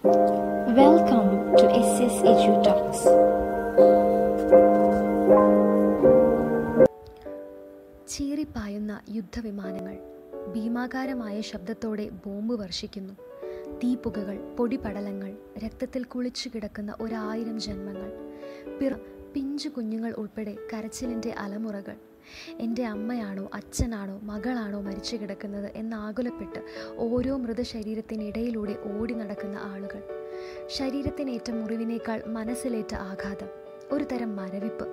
Welcome to SS Edu Talks. ചീറിപ്പായുന്ന യുദ്ധവിമാനങ്ങൾ ഭീമാകാരമായ ശബ്ദത്തോടെ ബോംബ് വർഷിക്കുന്നു തീപ്പുകകൾ പൊടിപടലങ്ങൾ രക്തത്തിൽ കുളിച്ചു കിടക്കുന്ന ഒരായിരം ജന്മങ്ങൾ പിറ പിഞ്ചു കുഞ്ഞുങ്ങൾ ഉൾപ്പെടെ കരച്ചിലിന്റെ അലമുറകൾ എന്റെ അമ്മയാണോ അച്ഛനാണോ മകളാണോ മരിച്ചു കിടക്കുന്നത് എന്നാകുലപ്പെട്ട് ഓരോ മൃതശരീരത്തിനിടയിലൂടെ ഓടി നടക്കുന്ന ആളുകൾ. ശരീരത്തിനേറ്റ മുറിവിനേക്കാൾ മനസ്സിലേറ്റ ആഘാതം ഒരു തരം മരവിപ്പ്.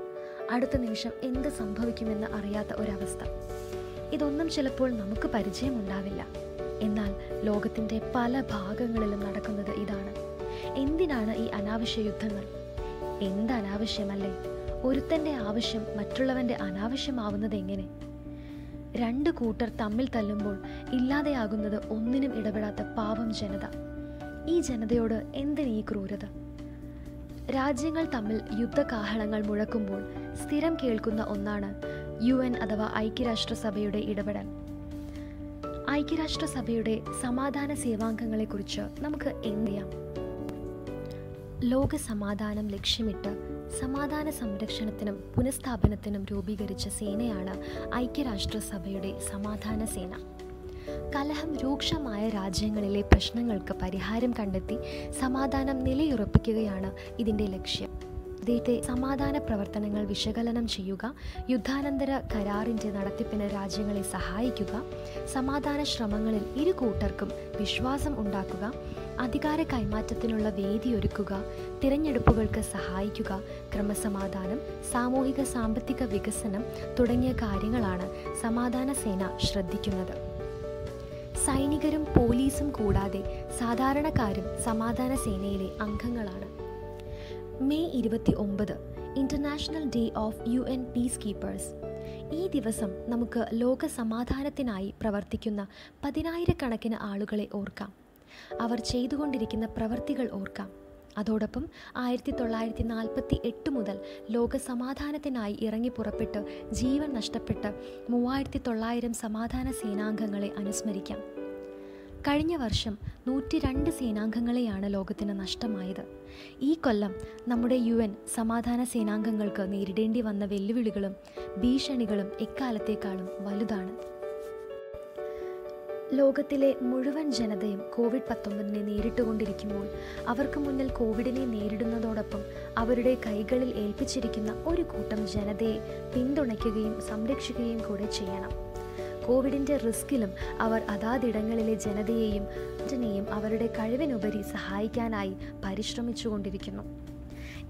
അടുത്ത നിമിഷം എന്ത് സംഭവിക്കുമെന്ന് അറിയാത്ത ഒരവസ്ഥ. ഇതൊന്നും ചിലപ്പോൾ നമുക്ക് പരിചയമുണ്ടാവില്ല. എന്നാൽ ലോകത്തിന്റെ പല ഭാഗങ്ങളിലും നടക്കുന്നത് ഇതാണ്. എന്തിനാണ് ഈ അനാവശ്യ യുദ്ധങ്ങൾ? എന്ത് അനാവശ്യമല്ലേ? ഒരുത്തന്റെ ആവശ്യം മറ്റുള്ളവന്റെ അനാവശ്യമാവുന്നത് എങ്ങനെ? രണ്ട് കൂട്ടർ തമ്മിൽ തല്ലുമ്പോൾ ഇല്ലാതെയാകുന്നത് ഒന്നിനും ഇടപെടാത്ത പാവം ജനത. ഈ ജനതയോട് എന്തിന് ഈ ക്രൂരത? രാജ്യങ്ങൾ തമ്മിൽ യുദ്ധകാഹളങ്ങൾ മുഴക്കുമ്പോൾ സ്ഥിരം കേൾക്കുന്ന ഒന്നാണ് യു എൻ അഥവാ ഐക്യരാഷ്ട്രസഭയുടെ ഇടപെടൽ. ഐക്യരാഷ്ട്രസഭയുടെ സമാധാന സേവാംഗങ്ങളെക്കുറിച്ച് നമുക്ക് എന്ത് ചെയ്യാം? ലോക സമാധാനം ലക്ഷ്യമിട്ട് സമാധാന സംരക്ഷണത്തിനും പുനഃസ്ഥാപനത്തിനും രൂപീകരിച്ച സേനയാണ് ഐക്യരാഷ്ട്രസഭയുടെ സമാധാന സേന. കലഹം രൂക്ഷമായ രാജ്യങ്ങളിലെ പ്രശ്നങ്ങൾക്ക് പരിഹാരം കണ്ടെത്തി സമാധാനം നിലയുറപ്പിക്കുകയാണ് ഇതിന്റെ ലക്ഷ്യം. അദ്ദേഹത്തെ സമാധാന പ്രവർത്തനങ്ങൾ വിശകലനം ചെയ്യുക യുദ്ധാനന്തര കരാറിന്റെ നടത്തിപ്പിന് രാജ്യങ്ങളെ സഹായിക്കുക സമാധാന ശ്രമങ്ങളിൽ ഇരു കൂട്ടർക്കും വിശ്വാസം ഉണ്ടാക്കുക അധികാര കൈമാറ്റത്തിനുള്ള വേദി ഒരുക്കുക തിരഞ്ഞെടുപ്പുകൾക്ക് സഹായിക്കുക ക്രമസമാധാനം സാമൂഹിക സാമ്പത്തിക വികസനം തുടങ്ങിയ കാര്യങ്ങളാണ് സമാധാന സേന ശ്രദ്ധിക്കുന്നത്. സൈനികരും പോലീസും കൂടാതെ സാധാരണക്കാരും സമാധാന സേനയിലെ അംഗങ്ങളാണ്. മെയ് ഇരുപത്തി ഒമ്പത് international day of U N peacekeepers ഈ ദിവസം നമുക്ക് ലോക സമാധാനത്തിനായി പ്രവർത്തിക്കുന്ന പതിനായിരക്കണക്കിന് ആളുകളെ ഓർക്കാം. അവർ ചെയ്തുകൊണ്ടിരിക്കുന്ന പ്രവൃത്തികൾ ഓർക്കാം. അതോടൊപ്പം ആയിരത്തി തൊള്ളായിരത്തി നാൽപ്പത്തി എട്ട് മുതൽ ലോക സമാധാനത്തിനായി ഇറങ്ങി പുറപ്പെട്ട് ജീവൻ നഷ്ടപ്പെട്ട് മൂവായിരത്തി തൊള്ളായിരം സമാധാന സേനാംഗങ്ങളെ അനുസ്മരിക്കാം. കഴിഞ്ഞ വർഷം നൂറ്റി രണ്ട് സേനാംഗങ്ങളെയാണ് ലോകത്തിന് നഷ്ടമായത്. ഈ കൊല്ലം നമ്മുടെ യു എൻ സമാധാന സേനാംഗങ്ങൾക്ക് നേരിടേണ്ടി വന്ന വെല്ലുവിളികളും ഭീഷണികളും എക്കാലത്തേക്കാളും വലുതാണ്. ലോകത്തിലെ മുഴുവൻ ജനതയും കോവിഡ് പത്തൊമ്പതിനെ നേരിട്ടുകൊണ്ടിരിക്കുമ്പോൾ അവർക്ക് മുന്നിൽ കോവിഡിനെ നേരിടുന്നതോടൊപ്പം അവരുടെ കൈകളിൽ ഏൽപ്പിച്ചിരിക്കുന്ന ഒരു കൂട്ടം ജനതയെ പിന്തുണയ്ക്കുകയും സംരക്ഷിക്കുകയും കൂടെ ചെയ്യണം. കോവിഡിന്റെ റിസ്കിലും അവർ അതാതിടങ്ങളിലെ ജനതയെയും ജനയും അവരുടെ കഴിവിനുപരി സഹായിക്കാനായി പരിശ്രമിച്ചുകൊണ്ടിരിക്കുന്നു.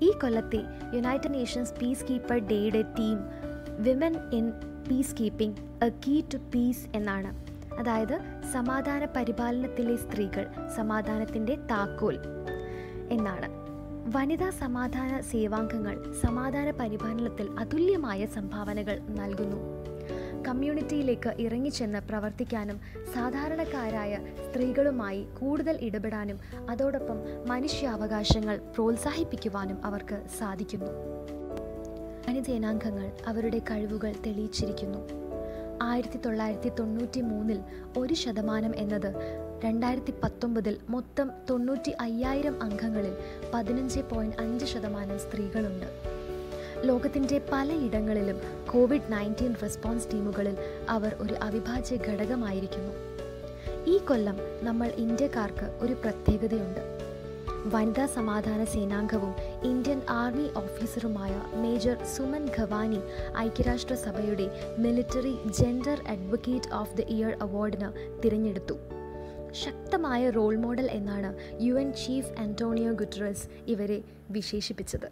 ഈ കൊല്ലത്തെ യുണൈറ്റഡ് നേഷൻസ് പീസ് കീപ്പർ ഡേയുടെ theme women in peacekeeping a key to peace എന്നാണ്. അതായത് സമാധാന പരിപാലനത്തിലെ സ്ത്രീകൾ സമാധാനത്തിന്റെ താക്കോൽ എന്നാണ്. വനിതാ സമാധാന സേവാംഗങ്ങൾ സമാധാന പരിപാലനത്തിൽ അതുല്യമായ സംഭാവനകൾ നൽകുന്നു. കമ്മ്യൂണിറ്റിയിലേക്ക് ഇറങ്ങിച്ചെന്ന് പ്രവർത്തിക്കാനും സാധാരണക്കാരായ സ്ത്രീകളുമായി കൂടുതൽ ഇടപെടാനും അതോടൊപ്പം മനുഷ്യാവകാശങ്ങൾ പ്രോത്സാഹിപ്പിക്കുവാനും അവർക്ക് സാധിക്കുന്നു. വനിതേനാംഗങ്ങൾ അവരുടെ കഴിവുകൾ തെളിയിച്ചിരിക്കുന്നു. ആയിരത്തി തൊള്ളായിരത്തി തൊണ്ണൂറ്റി മൂന്നിൽ ഒരു ശതമാനം എന്നത് രണ്ടായിരത്തി പത്തൊമ്പതിൽ മൊത്തം തൊണ്ണൂറ്റി അയ്യായിരം അംഗങ്ങളിൽ പതിനഞ്ച് പോയിന്റ് അഞ്ച് ശതമാനം സ്ത്രീകളുണ്ട്. ലോകത്തിന്റെ പലയിടങ്ങളിലും കോവിഡ് നയന്റീൻ റെസ്പോൺസ് ടീമുകളിൽ അവർ ഒരു അവിഭാജ്യ ഘടകമായിരിക്കുന്നു. ഈ കൊല്ലം നമ്മൾ ഇന്ത്യക്കാർക്ക് ഒരു പ്രത്യേകതയുണ്ട്. വനിതാ സമാധാന സേനാംഗവും ഇന്ത്യൻ ആർമി ഓഫീസറുമായ മേജർ സുമൻ ഖവാനി ഐക്യരാഷ്ട്രസഭയുടെ military gender advocate of the year അവാർഡിന് തിരഞ്ഞെടുത്തു. ശക്തമായ റോൾ മോഡൽ എന്നാണ് U N chief Antonio Guterres ഇവരെ വിശേഷിപ്പിച്ചത്.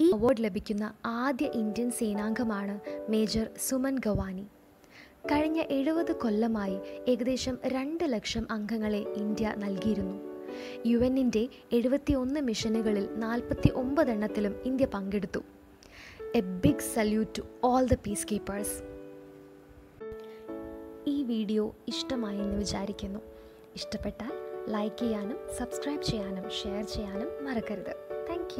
ഈ അവാർഡ് ലഭിക്കുന്ന ആദ്യ ഇന്ത്യൻ സേനാംഗമാണ് മേജർ സുമൻ ഗവാനി കഴിഞ്ഞ എഴുപത് കൊല്ലമായി ഏകദേശം രണ്ട് ലക്ഷം അംഗങ്ങളെ ഇന്ത്യ നൽകിയിരുന്നു. യു എന്നിന്റെ എഴുപത്തിയൊന്ന് മിഷനുകളിൽ നാൽപ്പത്തി ഒമ്പതെണ്ണത്തിലും ഇന്ത്യ പങ്കെടുത്തു. A big salute to all the piece keepers ഈ വീഡിയോ ഇഷ്ടമായെന്ന് വിചാരിക്കുന്നു. ഇഷ്ടപ്പെട്ടാൽ ലൈക്ക് ചെയ്യാനും സബ്സ്ക്രൈബ് ചെയ്യാനും ഷെയർ ചെയ്യാനും മറക്കരുത്. താങ്ക്